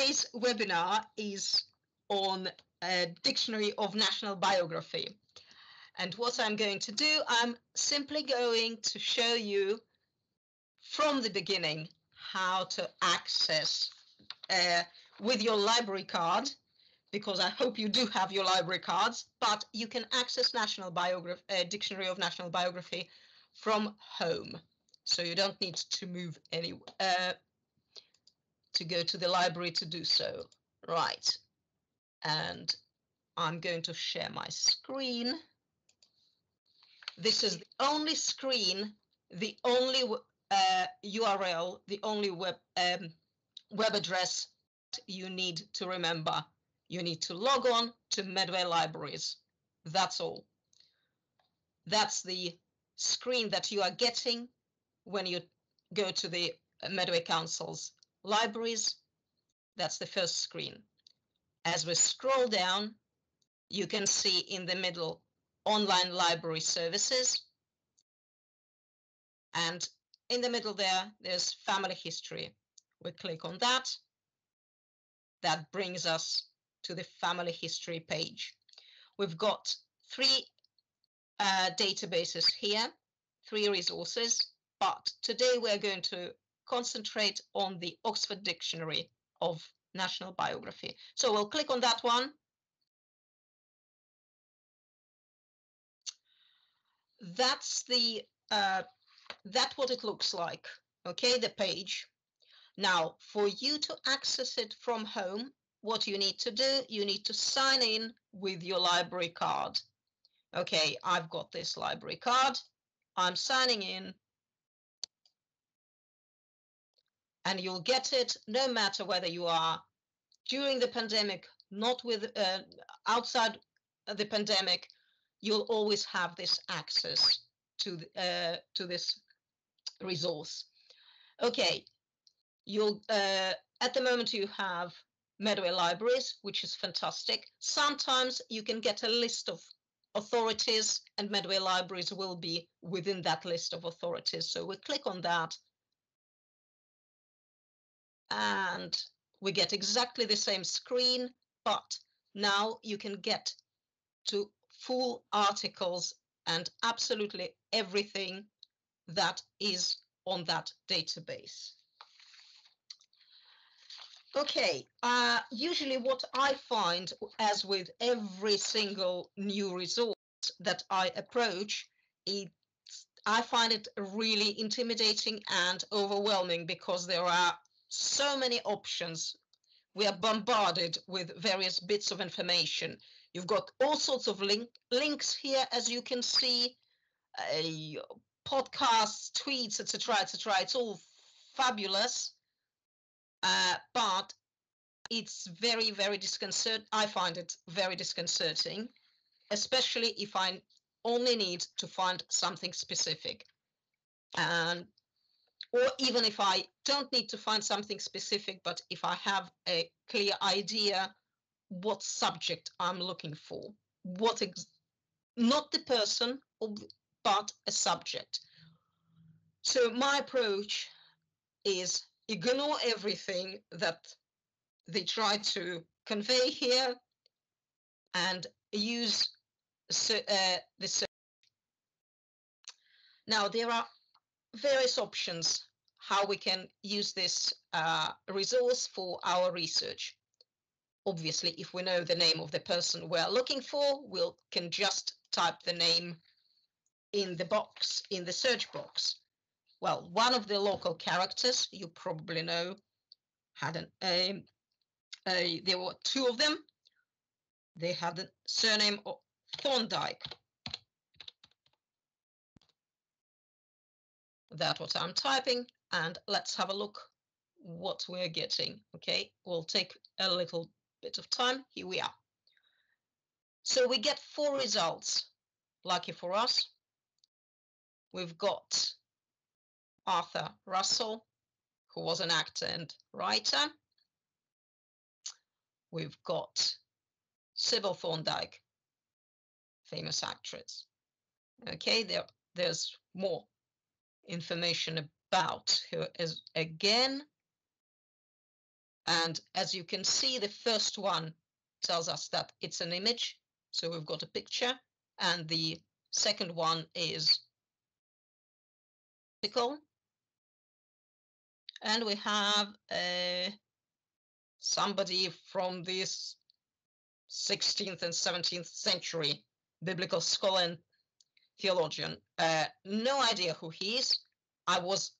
today's webinar is on a dictionary of national biography. And what I'm going to do, I'm simply going to show you from the beginning how to access uh, with your library card, because I hope you do have your library cards, but you can access National Biography, uh, Dictionary of National Biography from home. So you don't need to move uh, to go to the library to do so. Right. And I'm going to share my screen. This is the only screen, the only uh, URL, the only web um, web address you need to remember. You need to log on to Medway Libraries. That's all. That's the screen that you are getting when you go to the Medway Council's libraries. That's the first screen. As we scroll down, you can see in the middle online library services. And in the middle there, there's family history. We click on that. That brings us to the family history page. We've got three uh, databases here, three resources, but today we're going to concentrate on the Oxford Dictionary of National Biography. So we'll click on that one. That's the uh, that's what it looks like. Okay, the page. Now, for you to access it from home, what you need to do, you need to sign in with your library card. Okay, I've got this library card. I'm signing in. And you'll get it no matter whether you are during the pandemic, not with uh, outside the pandemic, you'll always have this access to uh, to this resource. Okay, you'll uh, at the moment you have Medway libraries, which is fantastic. Sometimes you can get a list of authorities and Medway libraries will be within that list of authorities. So we click on that and we get exactly the same screen, but now you can get to full articles and absolutely everything that is on that database. Okay, uh, usually what I find, as with every single new resource that I approach, it, I find it really intimidating and overwhelming because there are so many options. We are bombarded with various bits of information. You've got all sorts of link, links here, as you can see, uh, podcasts, tweets, etc., etc. It's all fabulous uh, but it's very, very disconcerting. I find it very disconcerting, especially if I only need to find something specific. And or even if I don't need to find something specific, but if I have a clear idea what subject I'm looking for, what not the person, but a subject. So my approach is ignore everything that they try to convey here and use uh, the Now, there are various options how we can use this uh, resource for our research. Obviously, if we know the name of the person we're looking for, we we'll, can just type the name in the box, in the search box well, one of the local characters you probably know had an a there were two of them. They had the surname of Thorndike. That's what I'm typing, and let's have a look what we're getting. Okay, we'll take a little bit of time. Here we are. So we get four results. Lucky for us. We've got Arthur Russell, who was an actor and writer. We've got Sybil Thorndike, famous actress. Okay, there, there's more information about who is again. And as you can see, the first one tells us that it's an image. So we've got a picture. And the second one is pickle. And we have uh, somebody from this 16th and 17th century biblical scholar and theologian. Uh, no idea who he is. I was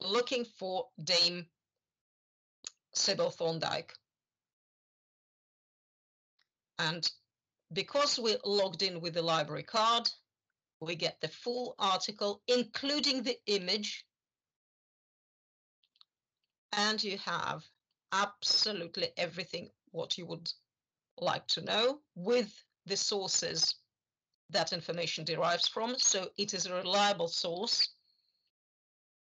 looking for Dame Sybil Thorndike. And because we logged in with the library card, we get the full article, including the image. And you have absolutely everything what you would like to know with the sources that information derives from. So it is a reliable source.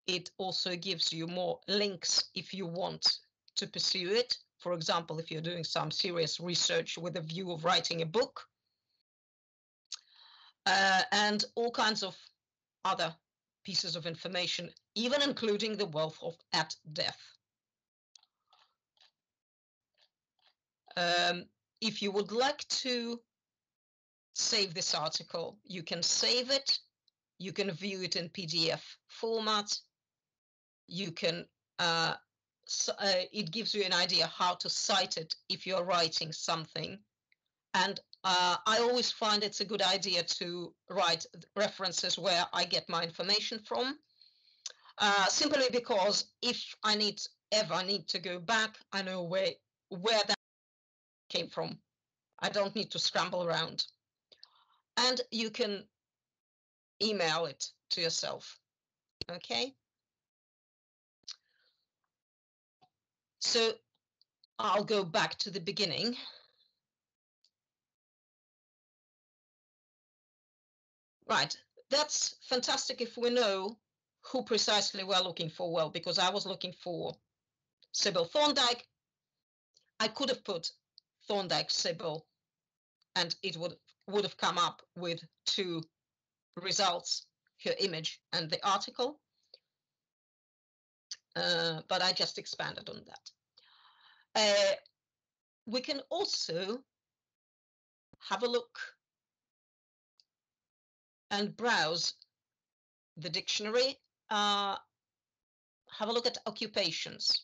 It also gives you more links if you want to pursue it. For example, if you're doing some serious research with a view of writing a book, uh, and all kinds of other pieces of information, even including the wealth of at death. Um, if you would like to save this article, you can save it. You can view it in PDF format. You can, uh, so, uh, it gives you an idea how to cite it if you're writing something. And uh, I always find it's a good idea to write references where I get my information from. Uh, simply because if I need ever need to go back, I know where where that came from. I don't need to scramble around and you can email it to yourself. Okay. So I'll go back to the beginning. Right, that's fantastic if we know who precisely we're looking for. Well, because I was looking for Sybil Thorndike, I could have put Thorndike Sybil and it would would have come up with two results, her image and the article. Uh, but I just expanded on that. Uh, we can also have a look and browse the dictionary, uh, have a look at occupations.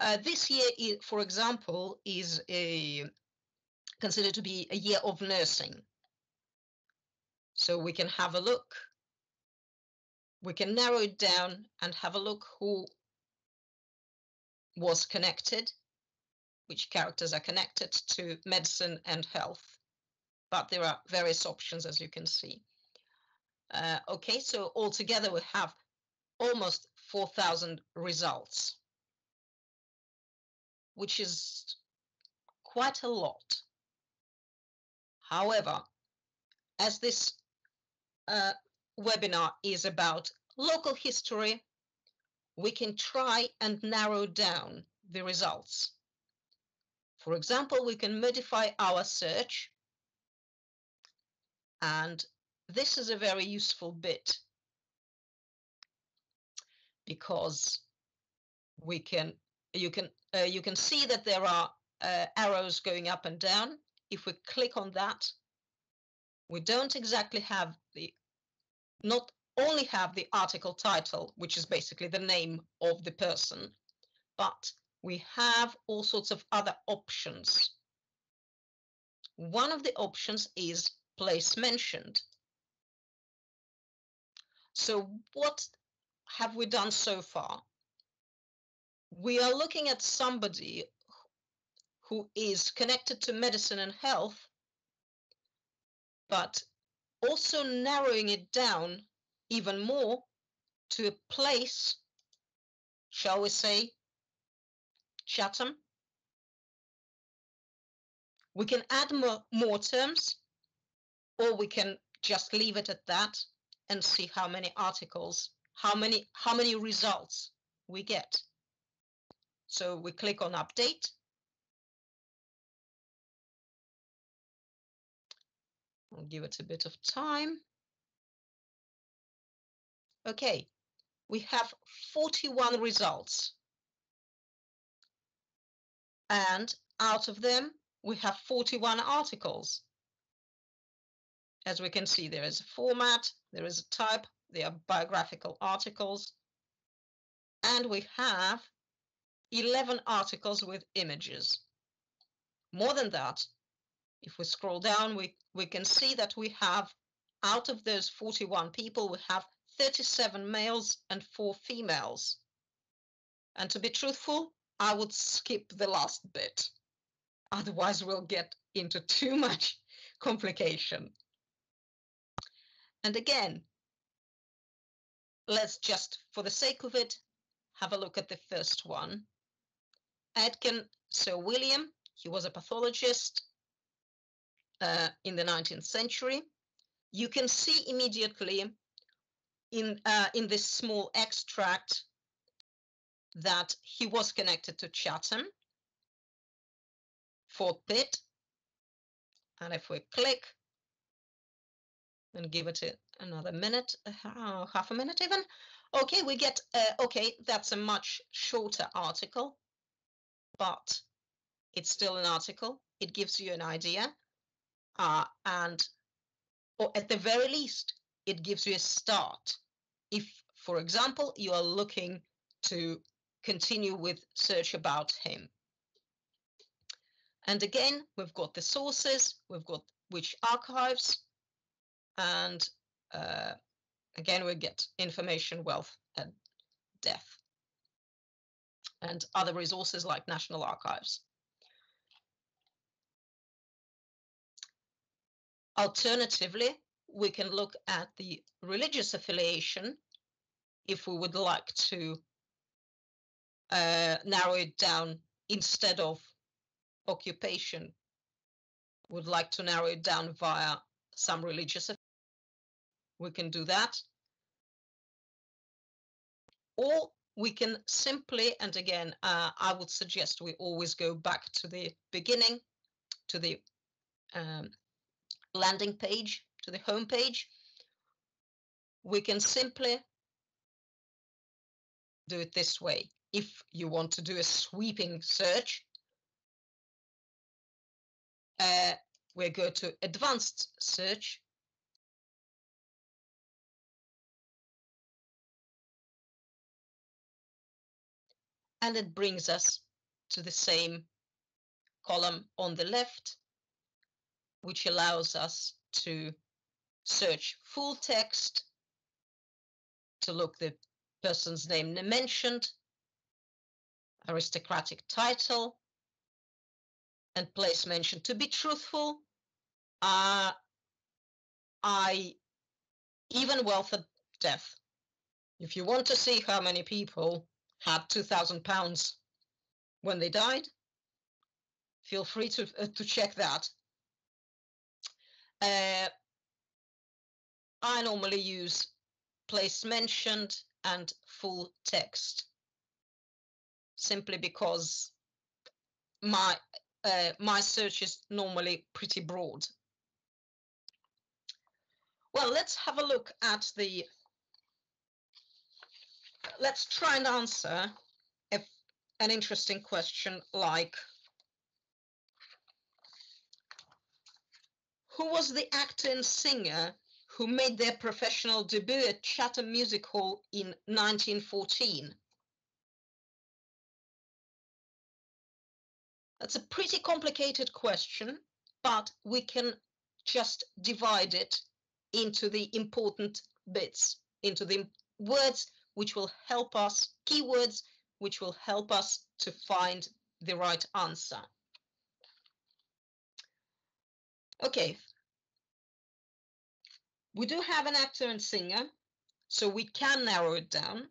Uh, this year, for example, is a considered to be a year of nursing. So we can have a look. We can narrow it down and have a look who was connected, which characters are connected to medicine and health. But there are various options, as you can see. Uh, okay, so altogether we have almost 4,000 results, which is quite a lot. However, as this uh, webinar is about local history, we can try and narrow down the results. For example, we can modify our search. And this is a very useful bit because we can you can uh, you can see that there are uh, arrows going up and down if we click on that, we don't exactly have the, not only have the article title, which is basically the name of the person, but we have all sorts of other options. One of the options is place mentioned. So what have we done so far? We are looking at somebody who is connected to medicine and health, but also narrowing it down even more to a place, shall we say, Chatham. We can add more, more terms, or we can just leave it at that and see how many articles, how many, how many results we get. So we click on update I'll give it a bit of time. Okay, we have 41 results. And out of them, we have 41 articles. As we can see, there is a format, there is a type, they are biographical articles, and we have 11 articles with images. More than that, if we scroll down, we, we can see that we have, out of those 41 people, we have 37 males and four females. And to be truthful, I would skip the last bit. Otherwise, we'll get into too much complication. And again, let's just, for the sake of it, have a look at the first one. Aitken Sir William, he was a pathologist uh, in the 19th century. You can see immediately in, uh, in this small extract that he was connected to Chatham, Fort Pitt. And if we click and give it another minute, uh, half a minute even, okay, we get, uh, okay, that's a much shorter article, but it's still an article. It gives you an idea. Uh, and, or at the very least, it gives you a start. If, for example, you are looking to continue with search about him. And again, we've got the sources, we've got which archives, and uh, again, we get information, wealth, and death, and other resources like National Archives. Alternatively, we can look at the religious affiliation if we would like to uh, narrow it down instead of occupation. Would like to narrow it down via some religious we can do that. Or we can simply and again uh, i would suggest we always go back to the beginning to the um, landing page to the home page we can simply do it this way if you want to do a sweeping search, uh, we go to advanced search. And it brings us to the same column on the left, which allows us to search full text, to look the person's name mentioned, aristocratic title, and place mentioned. To be truthful, uh, I even wealth of death. If you want to see how many people had two thousand pounds when they died, feel free to uh, to check that. Uh, I normally use place mentioned and full text simply because my uh, my search is normally pretty broad. Well, let's have a look at the, let's try and answer an interesting question like, who was the actor and singer who made their professional debut at Chatham Music Hall in 1914? That's a pretty complicated question, but we can just divide it into the important bits, into the words which will help us, keywords which will help us to find the right answer. Okay. We do have an actor and singer, so we can narrow it down,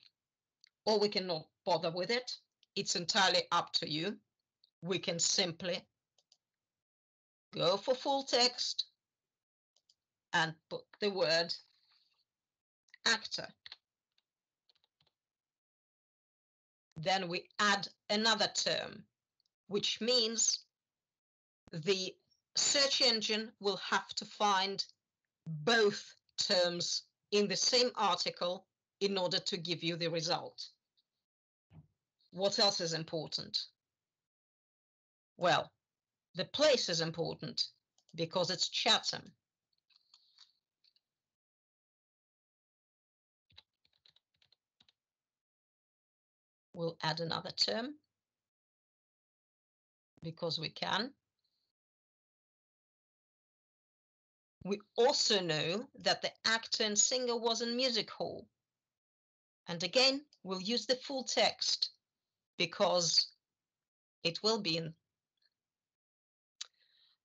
or we can not bother with it. It's entirely up to you we can simply go for full text and put the word actor. Then we add another term, which means the search engine will have to find both terms in the same article in order to give you the result. What else is important? Well, the place is important because it's Chatham. We'll add another term because we can. We also know that the actor and singer was in music hall. And again, we'll use the full text because it will be in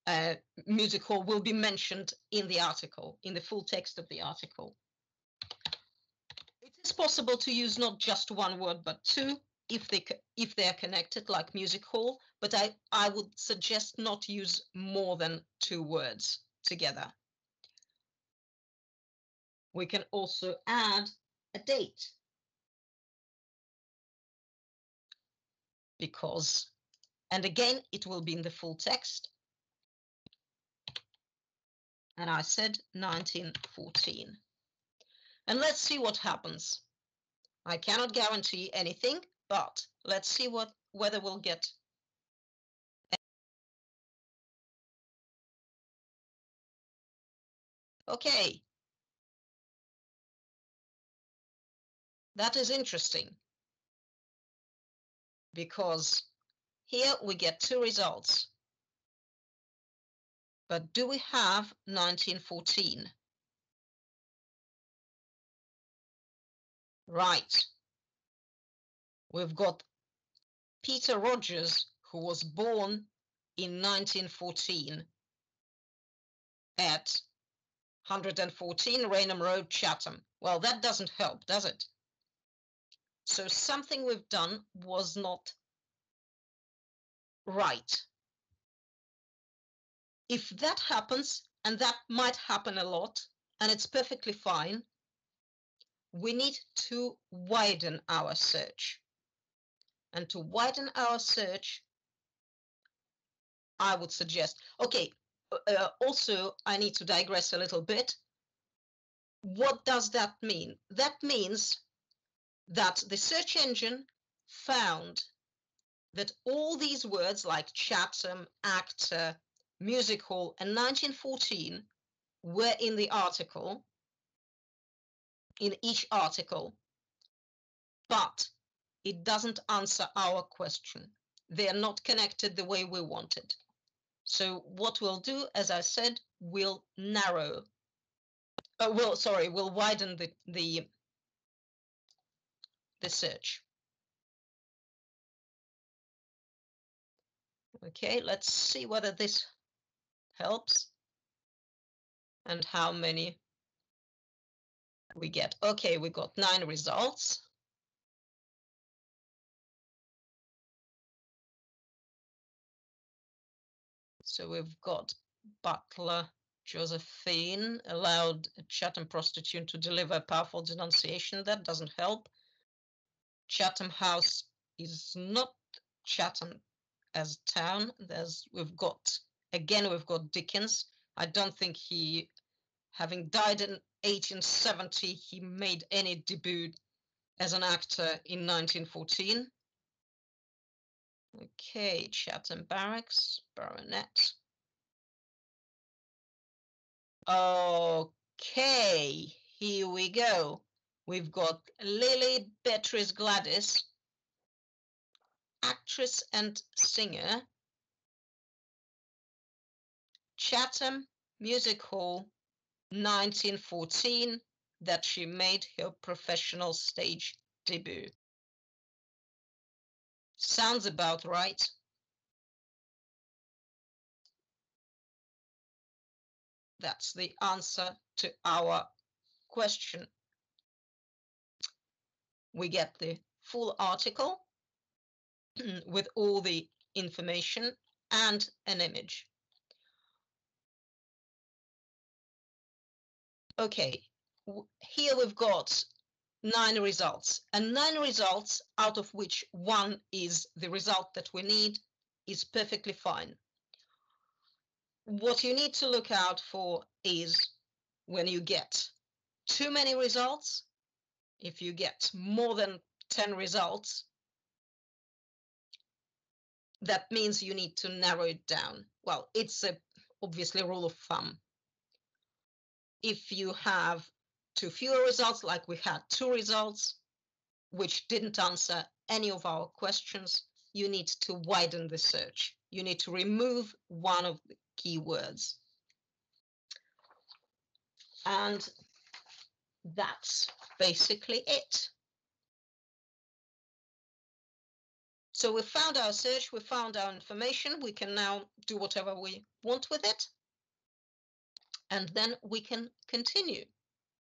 uh, music hall will be mentioned in the article, in the full text of the article. It is possible to use not just one word, but two if they if they are connected, like music hall. But I I would suggest not use more than two words together. We can also add a date because, and again, it will be in the full text. And I said 1914. And let's see what happens. I cannot guarantee anything, but let's see what whether we'll get Okay. That is interesting because here we get two results. But do we have 1914? Right. We've got Peter Rogers, who was born in 1914 at 114 Rainham Road, Chatham. Well, that doesn't help, does it? So something we've done was not right. If that happens, and that might happen a lot, and it's perfectly fine, we need to widen our search. And to widen our search, I would suggest, okay, uh, also I need to digress a little bit. What does that mean? That means that the search engine found that all these words like Chatham, actor, music hall, and 1914 were in the article, in each article, but it doesn't answer our question. They are not connected the way we wanted. So what we'll do, as I said, we'll narrow, uh, well, sorry, we'll widen the, the the search. Okay, let's see whether this helps and how many we get. Okay, we got nine results. So we've got Butler, Josephine allowed a Chatham prostitute to deliver a powerful denunciation. That doesn't help. Chatham House is not Chatham as a town. There's we've got again we've got Dickens. I don't think he, having died in 1870, he made any debut as an actor in 1914. Okay, Chatham Barracks, Baronet. Okay, here we go. We've got Lily Beatrice Gladys, actress and singer, Chatham Music Hall, 1914, that she made her professional stage debut. Sounds about right. That's the answer to our question we get the full article with all the information and an image. Okay, here we've got nine results and nine results out of which one is the result that we need is perfectly fine. What you need to look out for is when you get too many results if you get more than 10 results, that means you need to narrow it down. Well, it's a obviously rule of thumb. If you have too few results, like we had two results, which didn't answer any of our questions, you need to widen the search. You need to remove one of the keywords. And that's basically it. So we've found our search, We've found our information, we can now do whatever we want with it. And then we can continue.